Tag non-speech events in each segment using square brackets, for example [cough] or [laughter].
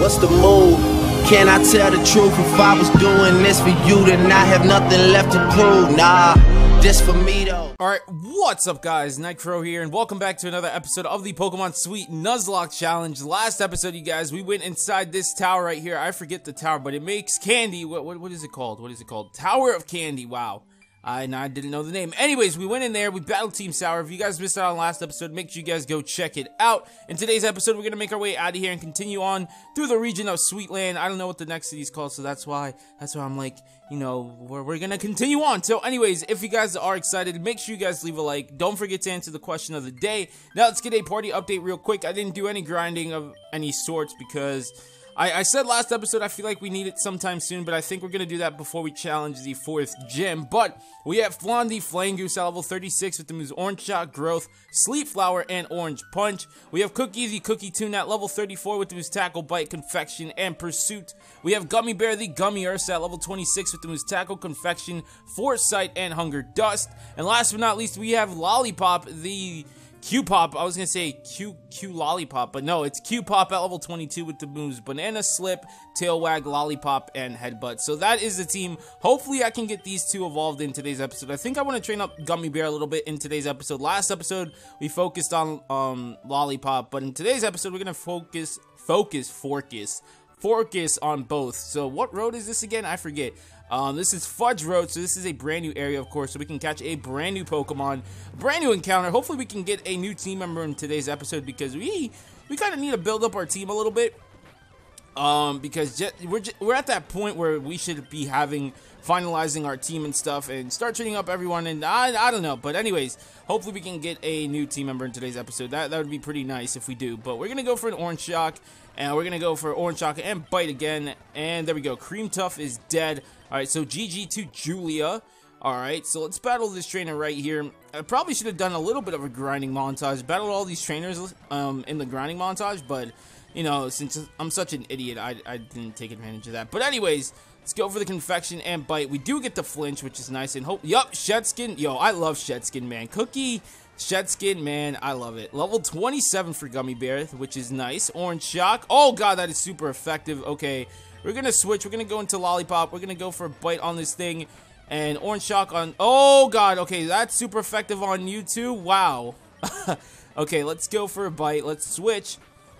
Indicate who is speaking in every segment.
Speaker 1: What's the move? Can I tell the truth? If I was doing this for you, then I have nothing left to prove. Nah, this for me though.
Speaker 2: Alright, what's up guys? Nightcrow here, and welcome back to another episode of the Pokemon Sweet Nuzlocke Challenge. Last episode, you guys, we went inside this tower right here. I forget the tower, but it makes candy. What, what, what is it called? What is it called? Tower of Candy, wow. I, I didn't know the name. Anyways, we went in there, we battled Team Sour. If you guys missed out on last episode, make sure you guys go check it out. In today's episode, we're going to make our way out of here and continue on through the region of Sweetland. I don't know what the next city is called, so that's why, that's why I'm like, you know, we're, we're going to continue on. So anyways, if you guys are excited, make sure you guys leave a like. Don't forget to answer the question of the day. Now let's get a party update real quick. I didn't do any grinding of any sorts because... I, I, said last episode I feel like we need it sometime soon, but I think we're to do that before we challenge the fourth gym. But we have Flondi, Flangoose at level 36 with the moves Orange Shot, Growth, Sleep Flower, and Orange Punch. We have Cookie the Cookie Tune at level 34 with the moves Tackle, Bite, Confection, and Pursuit. We have Gummy Bear the Gummy Ursa at level 26 with the moves Tackle, Confection, Foresight, and Hunger Dust. And last but not least, we have Lollipop the Q-Pop, I was to say Q, Q Lollipop, but no, it's Q-Pop at level 22 with the moves Banana Slip, Tail Wag, Lollipop, and Headbutt. So that is the team. Hopefully I can get these two evolved in today's episode. I think I want to train up Gummy Bear a little bit in today's episode. Last episode, we focused on um, Lollipop, but in today's episode, we're to focus, focus, focus, focus on both. So what road is this again? I forget. Um, this is Fudge Road, so this is a brand new area, of course, so we can catch a brand new Pokemon, brand new encounter. Hopefully, we can get a new team member in today's episode because we we kind of need to build up our team a little bit. Um, because we're we're at that point where we should be having finalizing our team and stuff and start training up everyone. And I I don't know, but anyways, hopefully we can get a new team member in today's episode. That that would be pretty nice if we do. But we're gonna go for an Orange Shock, and we're gonna go for Orange Shock and Bite again. And there we go. Cream Tough is dead. Alright, so GG to Julia. Alright, so let's battle this trainer right here. I probably should have done a little bit of a grinding montage. Battled all these trainers um, in the grinding montage, but, you know, since I'm such an idiot, I, I didn't take advantage of that. But anyways, let's go for the confection and bite. We do get the flinch, which is nice. And hope, yup, Shedskin. Yo, I love Shedskin, man. Cookie, Shedskin, man, I love it. Level 27 for Gummy Bear, which is nice. Orange Shock. Oh, God, that is super effective. Okay, we're going to switch. We're going to go into Lollipop. We're going to go for a bite on this thing. And Orange Shock on... Oh, God. Okay, that's super effective on you, too. Wow. [laughs] okay, let's go for a bite. Let's switch.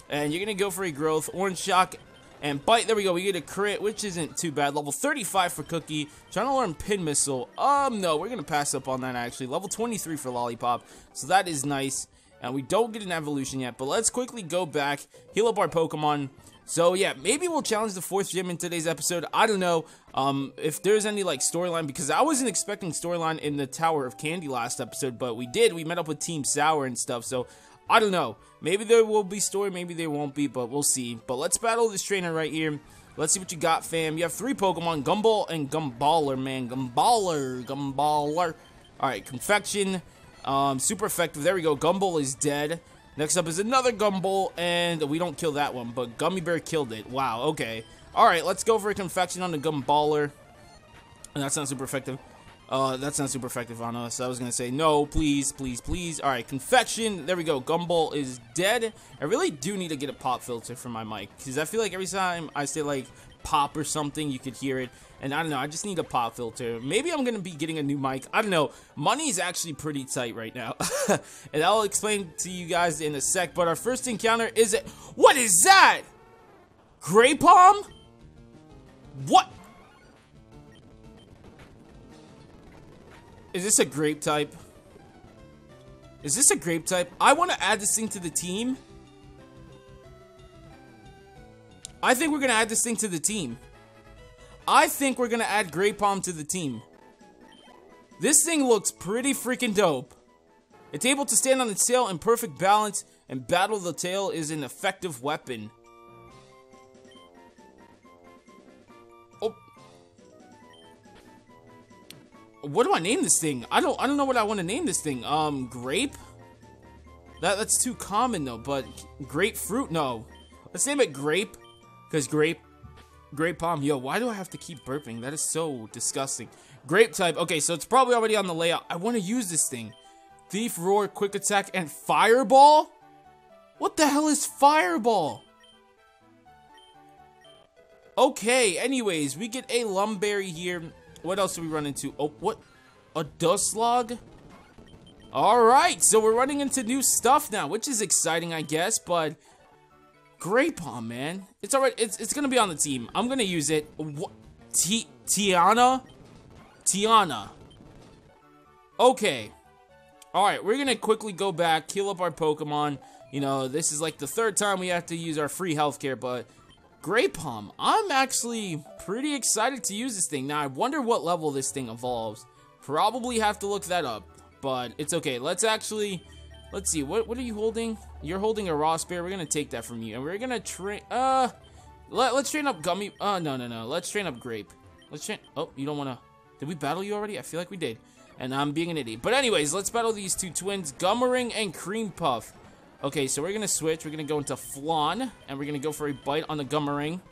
Speaker 2: And you're going to go for a growth. Orange Shock and bite. There we go. We get a crit, which isn't too bad. Level 35 for Cookie. Trying to learn Pin Missile. Um, no, we're going to pass up on that, actually. Level 23 for Lollipop. So that is nice. And we don't get an evolution yet. But let's quickly go back, heal up our Pokemon. So yeah, maybe we'll challenge the fourth gym in today's episode. I don't know um, if there's any like storyline because I wasn't expecting storyline in the Tower of Candy last episode, but we did. We met up with Team Sour and stuff. So I don't know. Maybe there will be story, maybe there won't be, but we'll see. But let's battle this trainer right here. Let's see what you got, fam. You have three Pokemon, Gumball and Gumballer, man. Gumballer, Gumballer. All right, Confection, um, super effective. There we go. Gumball is dead. Next up is another Gumball, and we don't kill that one, but Gummy Bear killed it. Wow, okay. Alright, let's go for a Confection on the Gumballer. And that's not super effective. Uh, that's not super effective on us. I was to say, no, please, please, please. Alright, Confection. There we go. Gumball is dead. I really do need to get a pop filter for my mic, because I feel like every time I say, like, pop or something, you could hear it. And I don't know, I just need a pop filter. Maybe I'm gonna be getting a new mic. I don't know. Money is actually pretty tight right now. [laughs] and I'll explain to you guys in a sec. But our first encounter is it. What is that? Grey Palm? What? Is this a grape type? Is this a grape type? I want to add this thing to the team. I think we're going to add this thing to the team. I think we're going to add Grape Palm to the team. This thing looks pretty freaking dope. It's able to stand on its tail in perfect balance and battle the tail is an effective weapon. What do I name this thing? I don't I don't know what I want to name this thing. Um grape? That that's too common though, but grapefruit no. Let's name it grape because grape, grape palm. Yo, why do I have to keep burping? That is so disgusting. Grape type. Okay, so it's probably already on the layout. I want to use this thing. Thief, Roar, Quick Attack, and Fireball? What the hell is Fireball? Okay, anyways, we get a Lumberry here. What else do we run into? Oh, what? A dust log? Alright, so we're running into new stuff now, which is exciting, I guess, but... Grape Palm, man. It's alright, it's, it's gonna be on the team. I'm gonna use it. What? T Tiana? Tiana. Okay. Alright, we're gonna quickly go back, heal up our Pokemon. You know, this is like the third time we have to use our free healthcare, but Grape Palm, I'm actually pretty excited to use this thing. Now, I wonder what level this thing evolves. Probably have to look that up, but it's okay. Let's actually, let's see, what, what are you holding? You're holding a Rawst Berry. We're going to take that from you, and we're going to train, uh, let, let's train up Gummy, uh, no, no, no, let's train up Grape. Let's train, oh, you don't want to, did we battle you already? I feel like we did, and I'm being an idiot. But anyways, let's battle these two twins, Gummering and Cream Puff. Okay, so we're going to switch. We're going to go into Flan, and we're going to go for a bite on the Gummering.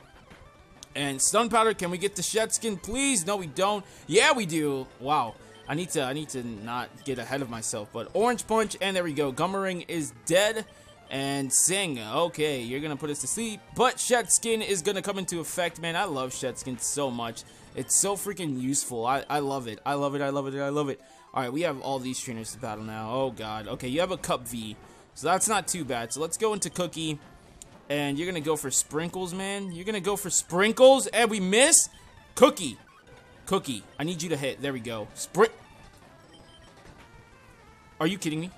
Speaker 2: And Stun Powder, can we get the Shed Skin, please? No, we don't. Yeah, we do. Wow. I need to I need to not get ahead of myself. But Orange Punch, and there we go. Gummering is dead. And Sing, okay, you're to put us to sleep. But Shed Skin is to come into effect, man. I love Shed Skin so much. It's so freaking useful. I, I love it. I love it. I love it. I love it. Alright, we have all these trainers to battle now. Oh, God. Okay, you have a Cup V. So that's not too bad. So let's go into Cookie. And you're to go for Sprinkles, man. You're to go for Sprinkles. And we miss. Cookie. Cookie. I need you to hit. There we go. Sprint. Are you kidding me?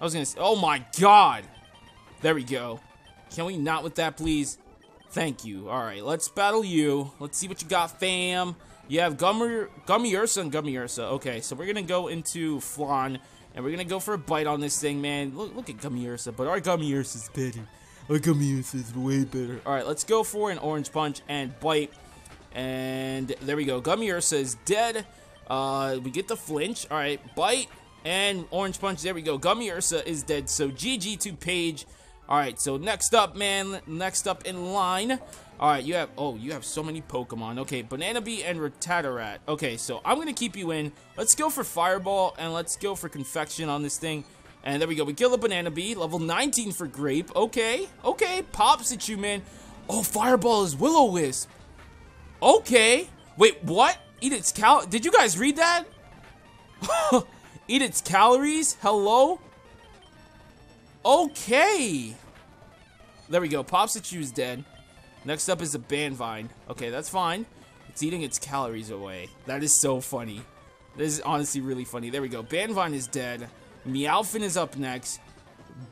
Speaker 2: I was to say. Oh, my God. There we go. Can we not with that, please? Thank you. All right, let's battle you. Let's see what you got, fam. You have Gummy, Gummy Ursa and Gummy Ursa. Okay, so we're to go into Flan. And we're gonna go for a bite on this thing, man. Look, look at Gummy Ursa, but our Gummy Ursa is better. Ursa is way better. Alright, let's go for an Orange Punch and bite. And there we go. Gummy Ursa is dead. Uh, we get the flinch. Alright, bite and Orange Punch. There we go. Gummy Ursa is dead. So GG to Paige. Alright, so next up, man. Next up in line. Alright, you have, oh, you have so many Pokemon. Okay, Banana Bee and Rattata. Okay, so I'm going to keep you in. Let's go for Fireball, and let's go for Confection on this thing. And there we go. We kill the Banana Bee. Level 19 for Grape. Okay, okay. Pops at you, man. Oh, Fireball is Will-O-Wisp. Okay. Wait, what? Eat its cal- Did you guys read that? [laughs] Eat its calories? Hello? Okay. There we go. Pops at you is dead. Next up is a Banvine. Okay, that's fine. It's eating its calories away. That is so funny. This is honestly really funny. There we go. Banvine is dead. Meowfin is up next.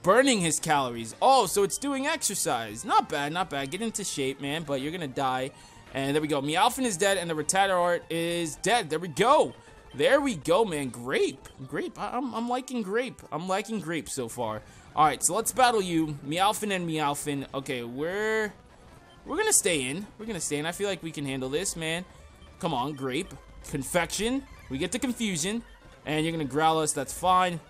Speaker 2: Burning his calories. Oh, so it's doing exercise. Not bad, not bad. Get into shape, man, but you're gonna die. And there we go. Meowfin is dead, and the Rattata is dead. There we go. There we go, man. Grape. Grape. I am I'm liking Grape. I'm liking Grape so far. Alright, so let's battle you. Meowfin and Meowfin. Okay, we're... We're gonna stay in. We're gonna stay in. I feel like we can handle this, man. Come on, grape. Confection. We get the confusion. And you're gonna growl us. That's fine.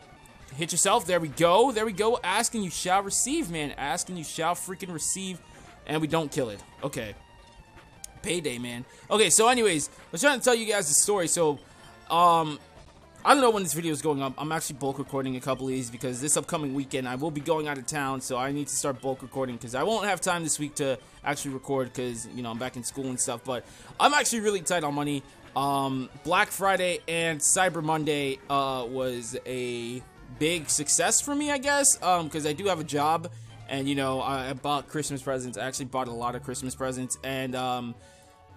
Speaker 2: Hit yourself. There we go. There we go. Ask and you shall receive, man. Ask and you shall freaking receive. And we don't kill it. Okay. Payday, man. Okay, so anyways, I was trying to tell you guys the story. So, um, I don't know when this video is going up. I'm actually bulk recording a couple of these because this upcoming weekend I will be going out of town, so I need to start bulk recording because I won't have time this week to actually record because you know I'm back in school and stuff. But I'm actually really tight on money. Um, Black Friday and Cyber Monday uh, was a big success for me, I guess, because um, I do have a job and you know I, I, bought Christmas presents. I actually bought a lot of Christmas presents and. Um,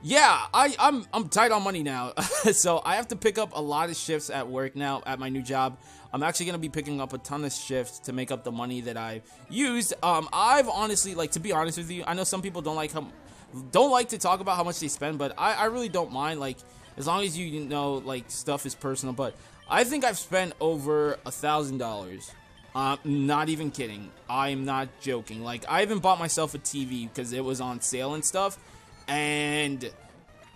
Speaker 2: yeah, I, I'm I'm tight on money now, [laughs] so I have to pick up a lot of shifts at work now at my new job. I'm actually gonna be picking up a ton of shifts to make up the money that I've used. Um, I've honestly, like to be honest with you, I know some people don't like how don't like to talk about how much they spend, but I, I really don't mind. Like as long as you know like stuff is personal, but I think I've spent over a thousand dollars. Uh, not even kidding. I'm not joking. Like I even bought myself a TV because it was on sale and stuff and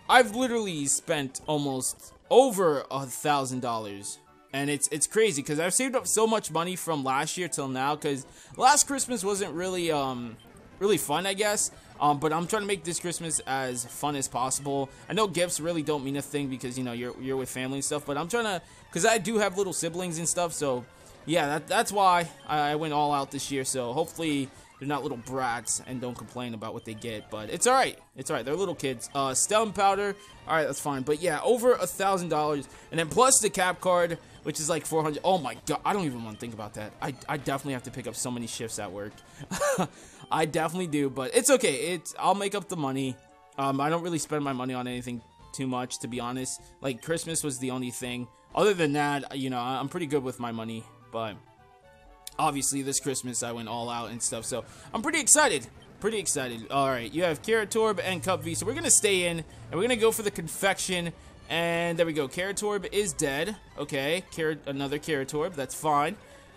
Speaker 2: I've literally spent almost over a thousand dollars and it's it's crazy because I've saved up so much money from last year till now because last Christmas wasn't really um really fun I guess um but I'm trying to make this Christmas as fun as possible I know gifts really don't mean a thing because you know you're you're with family and stuff but I'm trying to because I do have little siblings and stuff so yeah that, that's why I, went all out this year so hopefully they're not little brats and don't complain about what they get. But it's all right. It's all right. They're little kids. Uh, Stun powder. All right, that's fine. But yeah, over a thousand dollars, and then plus the cap card, which is like four hundred. Oh my god, I don't even want to think about that. I I definitely have to pick up so many shifts at work. [laughs] I definitely do, but it's okay. It's I'll make up the money. Um, I don't really spend my money on anything too much, to be honest. Like Christmas was the only thing. Other than that, you know, I'm pretty good with my money, but obviously this Christmas I went all out and stuff. So I'm pretty excited. Pretty excited. All right, you have Keratorb and Cup V. So we're gonna stay in and we're gonna go for the confection. And there we go. Keratorb is dead. Okay, Car another Keratorb. That's fine.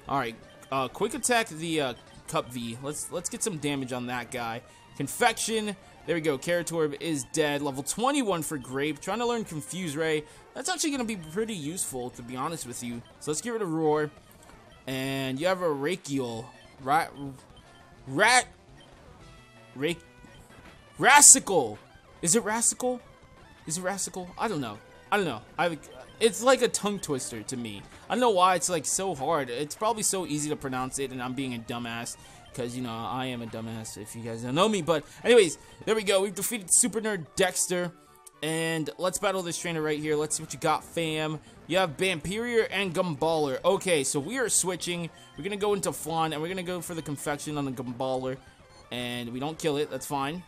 Speaker 2: All right, uh, quick attack the uh, Cup V. Let's let's get some damage on that guy. Confection. There we go. Keratorb is dead. Level 21 for Grape. Trying to learn Confuse Ray. That's actually going to be pretty useful, to be honest with you. So let's get rid of Roar. And you have a Rakiel. Rat. Rat. Rake. Is it Rassicle? Is it Rassicle? I don't know. I don't know. I. It's like a tongue twister to me. I don't know why it's like so hard. It's probably so easy to pronounce it, and I'm being a dumbass because you know I am a dumbass if you guys don't know me. But anyways, there we go. We've defeated Super Nerd Dexter. And let's battle this trainer right here. Let's see what you got, fam. You have Vampirior and Gumballer. Okay, so we are switching. We're going to go into Fawn, and we're going to go for the Confection on the Gumballer. And we don't kill it. That's fine.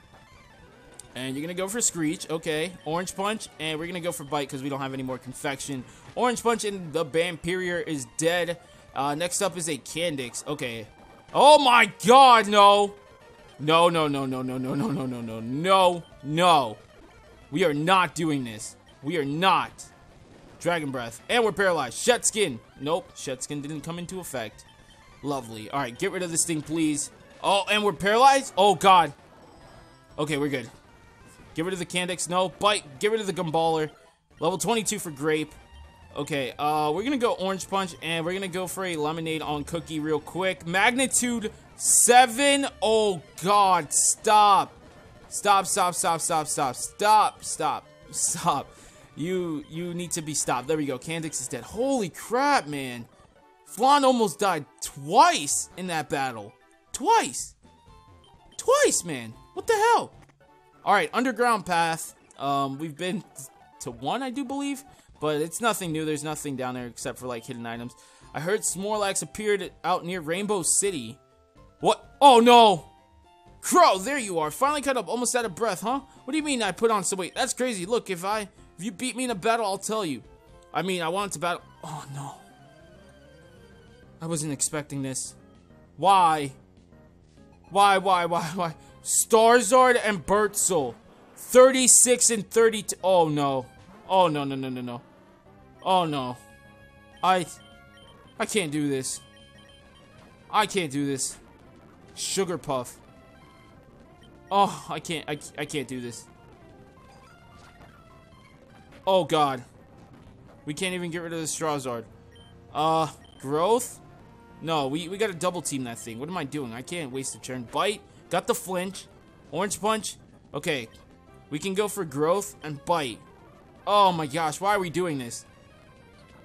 Speaker 2: And you're going to go for Screech. Okay. Orange Punch. And we're going to go for Bite because we don't have any more Confection. Orange Punch and the Vampirior is dead. Uh, next up is a Candix. Okay. Oh my god, no. No, no, no, no, no, no, no, no, no, no, no, no. We are not doing this. We are not. Dragon Breath. And we're paralyzed. Shed Skin. Nope. Shed Skin didn't come into effect. Lovely. Alright, get rid of this thing, please. Oh, and we're paralyzed? Oh, God. Okay, we're good. Get rid of the Candix. No. Bite. Get rid of the Gumballer. Level 22 for Grape. Okay, uh, we're gonna go Orange Punch, and we're gonna go for a Lemonade on Cookie real quick. Magnitude 7. Oh, God. Stop. Stop, stop, stop, stop, stop, stop, stop, stop. You you need to be stopped. There we go. Candix is dead. Holy crap, man. Flan almost died twice in that battle. Twice. Twice, man. What the hell? Alright, Underground Path. Um, we've been to one, I do believe. But it's nothing new. There's nothing down there except for, like, hidden items. I heard Snorlax appeared out near Rainbow City. What? Oh, no. Crow, there you are. Finally cut up, almost out of breath, huh? What do you mean I put on some weight? That's crazy. Look, if I if you beat me in a battle, I'll tell you. I mean, I wanted to battle. Oh no. I wasn't expecting this. Why? Why, why, why, why? Starzard and Bertzel. 36 and 32. Oh no. Oh no, no, no, no, no. Oh no. I. I can't do this. I can't do this. Sugar Puff. Oh, I can't, I, I can't do this. Oh, God. We can't even get rid of the Strawzard. Uh, growth? No, we, we gotta double team that thing. What am I doing? I can't waste a turn. Bite. Got the flinch. Orange punch. Okay. We can go for growth and bite. Oh my gosh, why are we doing this?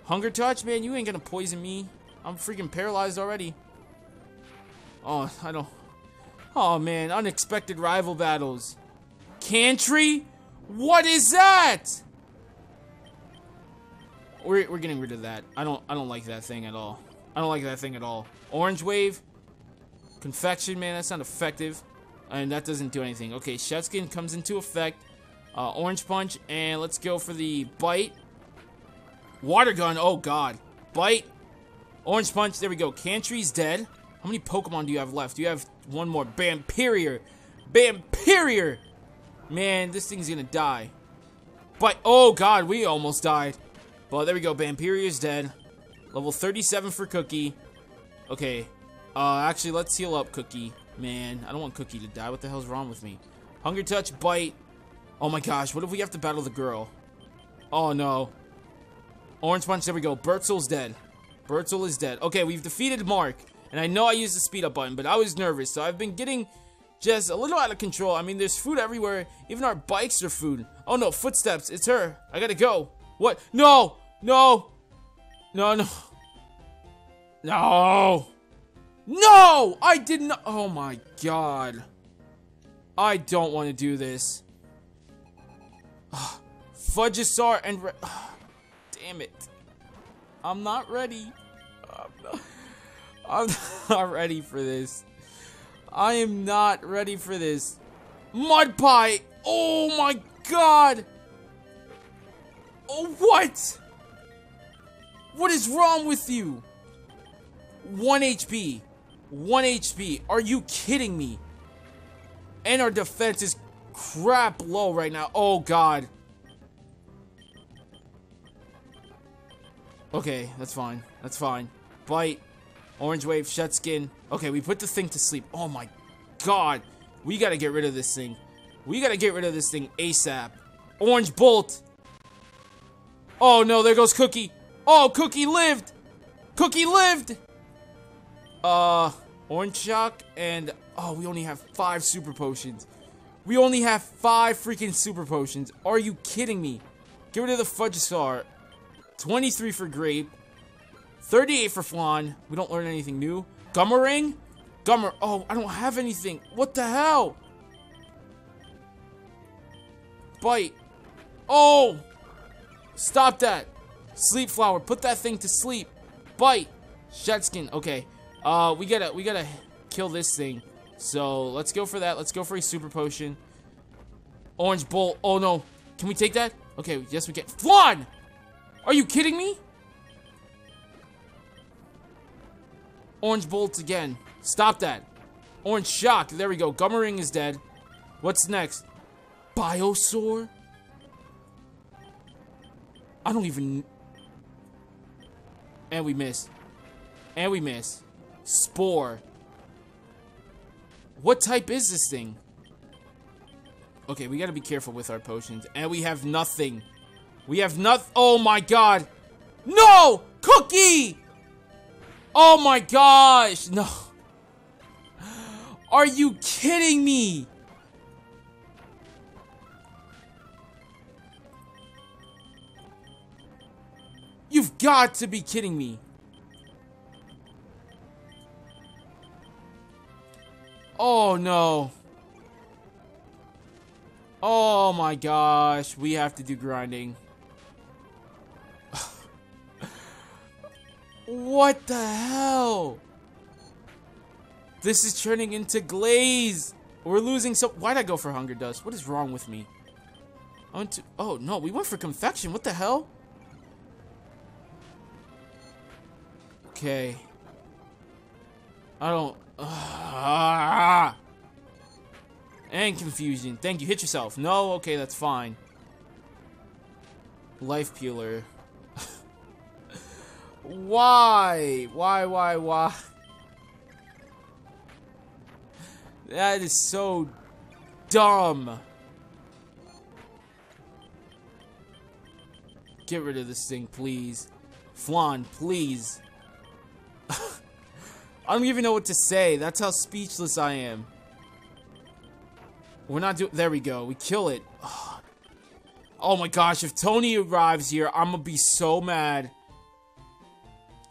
Speaker 2: Hunger touch? Man, you ain't gonna poison me. I'm freaking paralyzed already. Oh, I don't... Oh man, unexpected rival battles. Cantry? What is that? We're, we're getting rid of that. I don't I don't like that thing at all. I don't like that thing at all. Orange wave. Confection, man, that's not effective. And that doesn't do anything. Okay, Shed Skin comes into effect. Uh, orange Punch, and let's go for the Bite. Water Gun, oh god. Bite. Orange Punch, there we go. Cantry's dead. How many Pokemon do you have left? You have one more. Vampirior. Vampirior! Man, this thing's gonna die. But, oh god, we almost died. Well, there we go. Vampirior's dead. Level 37 for Cookie. Okay. Uh, actually, let's heal up Cookie. Man, I don't want Cookie to die. What the hell's wrong with me? Hunger Touch, Bite. Oh my gosh, what if we have to battle the girl? Oh no. Orange Punch, there we go. Bertzel's dead. Bertzel is dead. Okay, we've defeated Mark. And I know I used the speed up button, but I was nervous. So I've been getting just a little out of control. I mean, there's food everywhere. Even our bikes are food. Oh no, footsteps. It's her. I gotta go. What? No! No! No, no. No! No! I did not. Oh my god. I don't want to do this. Ah, Fudgesaur and. Re ah, Damn it. I'm not ready. I'm not, I'm not ready for this. I am not ready for this. Mud pie! Oh my god! Oh, what? What is wrong with you? 1 HP. 1 HP. Are you kidding me? And our defense is crap low right now. Oh, God. Okay, that's fine. That's fine. Bite. Orange Wave, Shed Skin. Okay, we put the thing to sleep. Oh, my God. We gotta get rid of this thing. We gotta get rid of this thing ASAP. Orange Bolt. Oh, no, there goes Cookie. Oh, Cookie lived. Cookie lived. Uh, Orange Shock and... Oh, we only have five Super Potions. We only have five freaking Super Potions. Are you kidding me? Get rid of the Fudgesaur. 23 for Grape. 38 for Flan. We don't learn anything new. Gummering? Gummer. Oh, I don't have anything. What the hell? Bite. Oh! Stop that. Sleep Flower. Put that thing to sleep. Bite. Shedskin. Okay. Uh, we gotta, we gotta kill this thing. So, let's go for that. Let's go for a super potion. Orange Bolt. Oh, no. Can we take that? Okay, yes, we can. Flan! Are you kidding me? Orange Bolt again. Stop that. Orange Shock. There we go. Gummering is dead. What's next? Biosaur? I don't even... And we miss. And we miss. Spore. What type is this thing? Okay, we gotta be careful with our potions. And we have nothing. We have nothing. Oh my god. No! Cookie! Oh my gosh! No. Are you kidding me? You've got to be kidding me. Oh no. Oh my gosh, we have to do grinding. [laughs] what the hell? This is turning into glaze. We're losing so- Why'd I go for hunger dust? What is wrong with me? I went to- Oh no, we went for confection. What the hell? Okay. I don't... Uh, and confusion. Thank you. Hit yourself. No? Okay, that's fine. Life peeler. [laughs] why? Why, why, why? That is so dumb. Get rid of this thing, please. Flan, please. [laughs] I don't even know what to say. That's how speechless I am. We're not doing... There we go. We kill it. [sighs] Oh my gosh. If Tony arrives here, I'm gonna be so mad.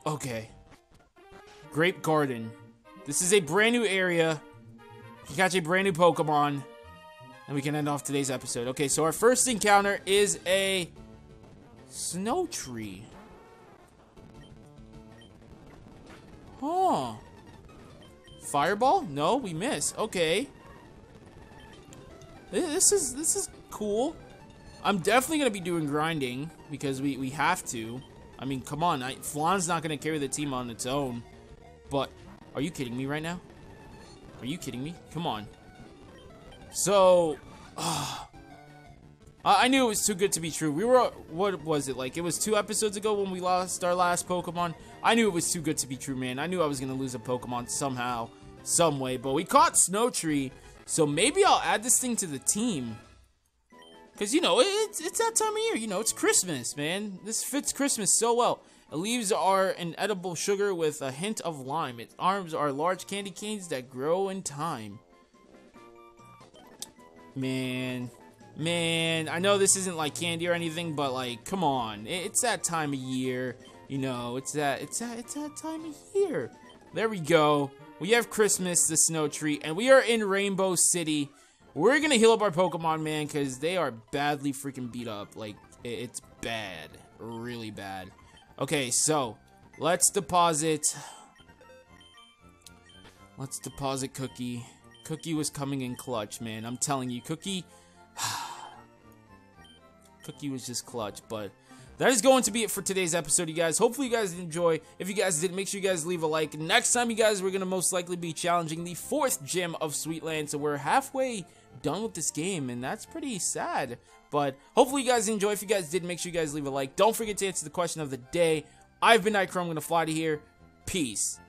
Speaker 2: Okay. Grape Garden. This is a brand new area. You catch a brand new Pokemon. And we can end off today's episode. Okay, so our first encounter is a... Snow Tree. Huh. Fireball? No, we miss. Okay. This is this is cool. I'm definitely gonna be doing grinding because we we have to. I mean, come on, I, Flan's not gonna carry the team on its own. But are you kidding me right now? Are you kidding me? Come on. So, uh, I knew it was too good to be true. We were, what was it, like, it was two episodes ago when we lost our last Pokemon. I knew it was too good to be true, man. I knew I was going to lose a Pokemon somehow, some way. But we caught Snowtree, so maybe I'll add this thing to the team. Because, you know, it's, it's that time of year. You know, it's Christmas, man. This fits Christmas so well. Leaves are an edible sugar with a hint of lime. Its arms are large candy canes that grow in time. Man, man, I know this isn't like candy or anything, but like, come on, it's that time of year. You know, it's that, it's that, it's that time of year. There we go. We have Christmas, the snow tree, and we are in Rainbow City. We're gonna heal up our Pokemon, man, because they are badly freaking beat up. Like, it's bad. Really bad. Okay, so, let's deposit... Let's deposit Cookie. Cookie was coming in clutch, man. I'm telling you, Cookie... [sighs] Cookie was just clutch, but that is going to be it for today's episode, you guys. Hopefully, you guys enjoy. If you guys did, make sure you guys leave a like. Next time, you guys, we're going to most likely be challenging the fourth gym of Sweetland, so we're halfway done with this game, and that's pretty sad. But hopefully, you guys enjoy. If you guys did, make sure you guys leave a like. Don't forget to answer the question of the day. I've been Nightcrow. I'm going to fly to here. Peace.